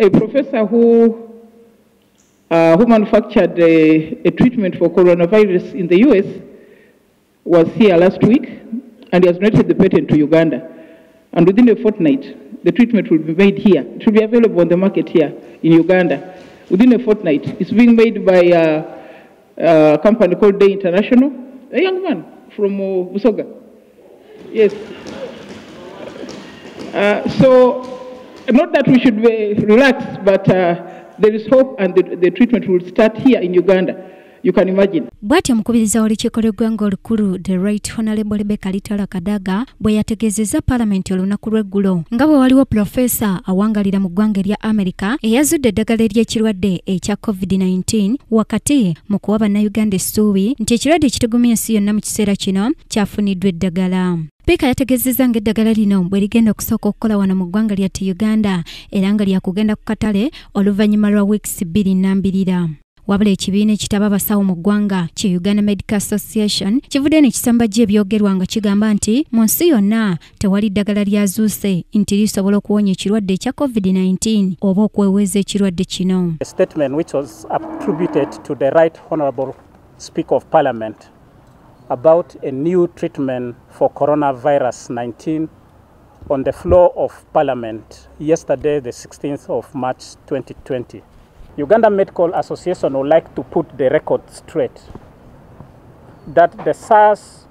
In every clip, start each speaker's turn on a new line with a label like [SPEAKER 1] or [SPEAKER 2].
[SPEAKER 1] A professor who, uh, who manufactured a, a treatment for coronavirus in the US was here last week and he has granted the patent to Uganda. And within a fortnight, the treatment will be made here. It will be available on the market here in Uganda. Within a fortnight, it's being made by uh, a company called Day International, a young man from uh, Busoga. Yes. Uh, so, not that we should be relaxed, but uh, there is hope and the, the treatment will start here in Uganda. You can imagine.
[SPEAKER 2] bw'atyo omukubiriza w'olukiiko lw'eggwanga olukulu the right honorable rebecca litala kadaga bwe yategeezezza paalamenti olunaku lw'eggulo nga bwe waliwo pulofeesa awangalira mu ggwanga erya amerika eyazudde eddagala ery'ekirwadde ekya covid-19 wakati mu kuwa bannayuganda essuubi nti ekirwadde ekitugumya ensi yonna mu kiseera kino kyafuniddwa eddagala spiika yategeezezza ng'eddagala lino bwe ligenda okusooka okukola wano mu ggwanga lyattu uganda era nga lyakugenda ku katale oluvannyuma lwa wiikisi bbiri nnambirira wabula ekibiina ekitaba abasawo mu ggwanga kye uganda medical association kivudde ne kisambajja ebyogerwa nga kigamba nti mu nsi yonna tewali ddagala lyazuuse nti lisobola okuwonya ekirwadde ekya covid-19 oba okweweeza ekirwadde kino.
[SPEAKER 3] Statement which was attributed to the Right Honorable Speaker of Parliament about a new treatment for coronavirus 19 on the floor of Parliament yesterday, the 16th of March 2020. Uganda Medical Association would like to put the record straight that the SARS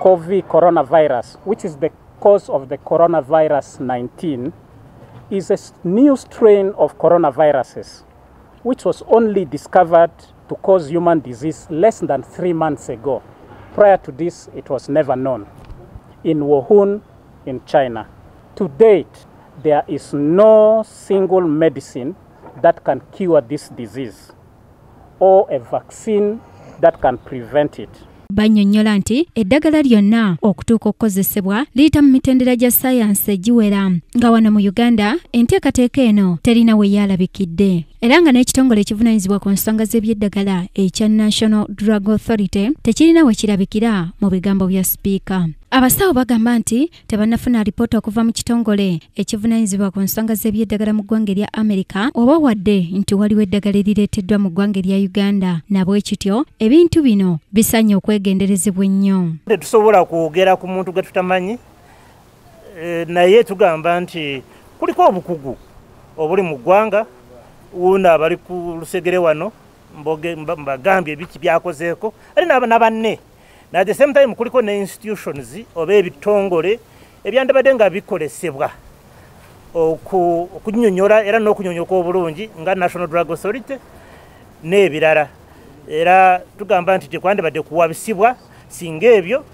[SPEAKER 3] CoV coronavirus, which is the cause of the coronavirus 19, is a new strain of coronaviruses, which was only discovered to cause human disease less than three months ago. Prior to this, it was never known. In Wuhan, in China. To date, there is no single medicine that can cure this disease or a vaccine that can prevent it.
[SPEAKER 2] Bannyonnyola nti eddagala lyonna okutuuka okukozesebwa liyita mu mitendera gya ssaayansi egiwera. Nga wano mu uganda enteekateeka eno terina we yaalabikidde era nga n'ekitongole ekivunaanyizibwa ku nsonga z'ebyeddagala ekya national drug authority tekirina we kirabikira mu bigambo bya sipiika abasawo bagamba nti tebannafuna alipoota okuva mu kitongole. Ekivunaanyizibwa ku nsonga z'ebyeddagala mu ggwanga erya amerika oba wadde nti waliwo eddagala erireeteddwa mu ggwanga erya uganda. Nabwe kityo ebintu bino bisanye okwegenderezebwa ennyo.
[SPEAKER 4] Tetusobola kwogera ku muntu gwe tutamanyi eh, naye tugamba nti kuliko obukugu obuli mu ggwanga wuno abali ku lusegere wano mbagambye biki byakozeeko ate naba- nabanne na the same time kuliko ne institutions oba ebitongole ebyandibadde nga bikolesebwa oku- okunyonyola era n'okunyonyoka obulungi nga national drug authority n'ebirala. Era tugamba nti tekwandibadde kuwabisibwa singa ebyo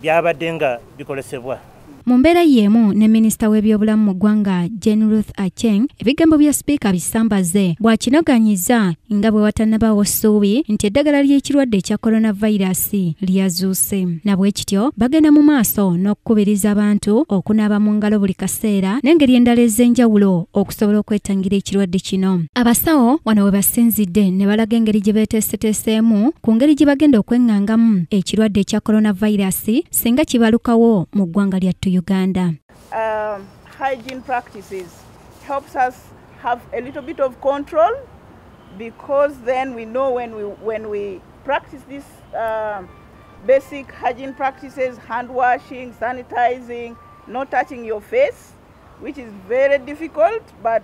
[SPEAKER 4] byabadde nga bikolesebwa
[SPEAKER 2] mu mbeera y'emu ne minisita w'ebyobulamu mu ggwanga jen ruth acheng ebigambo bya sipiika bisambaze. Bw'akinoganyiza nga bwe watannabaawo ssuubi nti eddagala ly'ekirwadde ekya koronavayirasi lyazuuse nabwe kityo bagenda mu maaso n'okukubiriza abantu okunaaba mu ngalo buli kaseera n'engeri endala ez'enjawulo okusobola okwetangira ekirwadde kino. Abasawo wano we basinzidde ne balaga engeri gye beeteeseteeseemu ku ngeri gye bagenda okweŋŋangamu ekirwadde ekya koronavayirasi singa kibalukawo mu ggwanga lyattu uganda.
[SPEAKER 5] Um, hygiene practices helps us have a little bit of control because then we know when we when we practice this um, basic hygiene practices hand washing sanitizing not touching your face which is very difficult but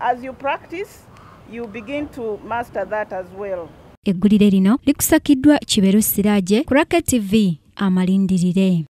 [SPEAKER 5] as you practice you begin to master that as well.
[SPEAKER 2] Eggulire lino likusakiddwa kiberu siraje ku racket tv amalindirire